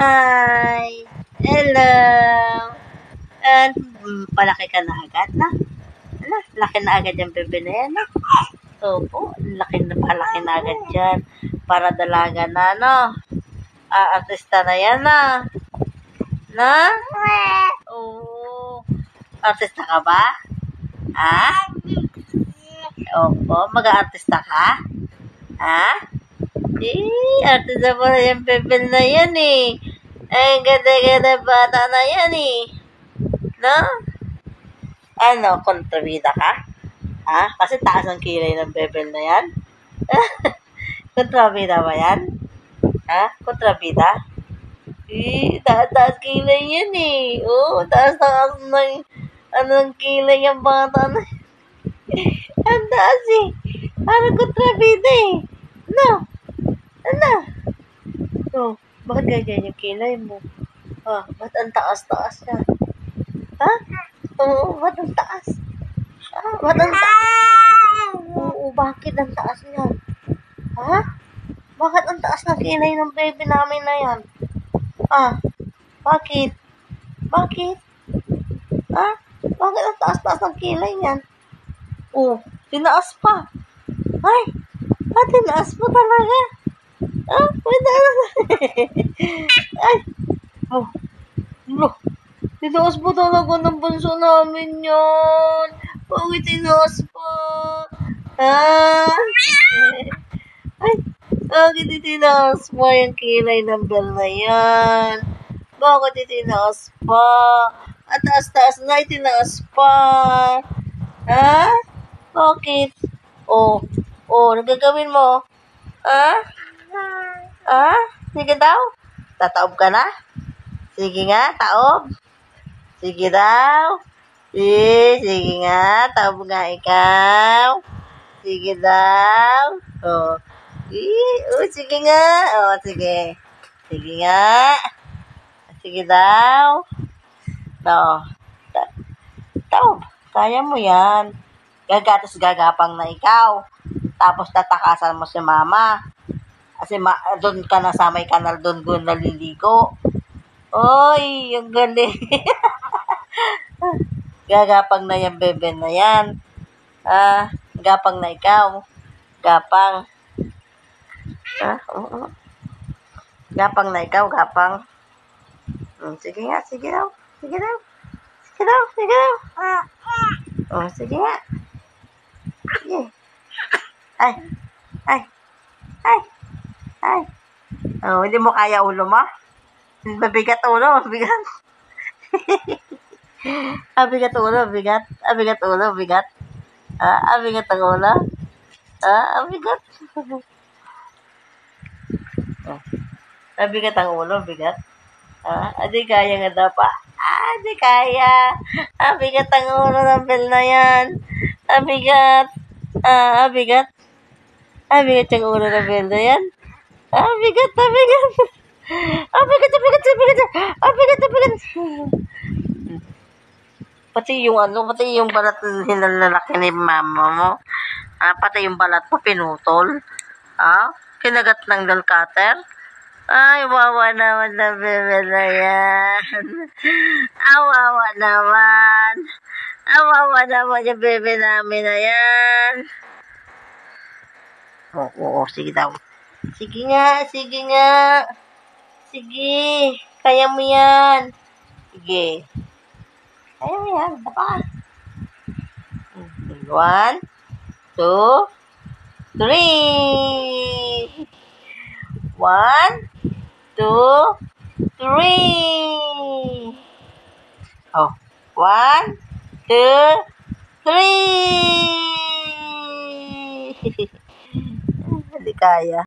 Hi! Hello! And, mm, palaki ka na agad na? Ala, laki na agad yung bebe na yan, no? Opo, laki na palaki na agad yan. Para dalaga na, no? Ah, artista na yan, na? Na? Oo. Artista ka ba? Ha? Opo, mag-artista ka? Ha? Eh, artista pa na yung bebe na yan, eh. Ay, ganda-ganda bata na yan, eh. No? Ano, kontrabida ka? Ha? Kasi taas ang kilay ng bebel na yan? kontrabida ba yan? Ha? Kontrabida? Eh, taas-taas kilay yan eh. Oo, taas-taas ng, ano kilay yung bata na. ang taas eh. Parang kontrabida eh. No? Bakit ganyan yung kilay mo? Ah, ba't ang taas-taas yan? Ha? Oo, ba't ang taas? Ah, ba't ang taas? Oo, bakit ang taas niyan? Ha? Bakit ang taas ng kilay ng baby namin na yan? Ah, bakit? Bakit? Ha? Bakit ang taas-taas ng kilay niyan? Oh, tinaas pa. Ay, ah, tinaas pa talaga. Ah, pwede Ay, oh, bro. Tinaas po talaga ng bunso namin yon. Bakit tinaas pa? Ah? Ay, bakit itinaas pa yung kilay ng bell na yan? Bakit itinaas pa? At taas-taas na itinaas pa. Ha? Bakit? Oh, oh, nagagawin mo? Ha? Ha? Sige daw. Tataob ka na? Sige nga, taob. Sige daw. Eh, sige nga, taob nga ikaw. Sige daw. Oh. Eh, oh, sige nga. Oh, sige. Sige nga. Sige daw. No. Ta- taob. Kaya mo yan. Gagatos gagapang na ikaw. Tapos tatakasan mo si mama. Kasi ma doon ka na sa may kanal doon doon naliligo. Oy, yung galing. Gagapang na yung bebe na yan. Ah, gapang na ikaw. Gapang. Ah, oo. Gapang na ikaw, gapang. Hmm, sige nga, sige daw. Sige daw. Sige daw, sige daw. Oh, sige nga. Sige. Ay. Ay. Ay. Ay. Oh, hindi mo kaya ulo mo? Mabigat ulo, mabigat. abigat ulo, bigat. Abigat ulo, bigat. Ah, abigat ang ulo. Ah, abigat. oh. Abigat ang ulo, bigat. Ah, adi kaya nga daw pa. Ah, di kaya. Abigat ang ulo ng bell na yan. Abigat. Ah, abigat. Abigat yung ulo ng bell na yan. Abigat, abigat. Abigat, abigat, abigat. Abigat, abigat. Pati yung ano, pati yung balat nilalaki ni mama mo. Ah, pati yung balat mo pinutol. Ah, kinagat ng dal cutter. Ay, wawa naman na bebe na yan. Awawa naman. Awawa naman yung bebe namin na yan. Oo, oo, sige daw. Sige nga, sige nga. Sige, kaya mo yan. Sige. Kaya mo yan, baka. One, two, three. One, two, three. Oh, one, two, three. Hindi kaya.